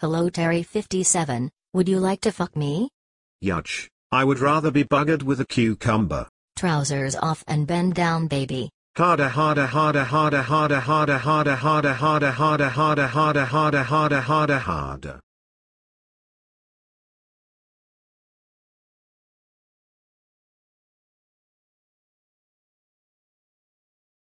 Hello Terry57, would you like to fuck me? Yuch. I would rather be buggered with a cucumber. Trousers off and bend down baby. Harder, harder, harder, harder, harder, harder, harder, harder, harder, harder, harder, harder, harder, harder, harder, harder.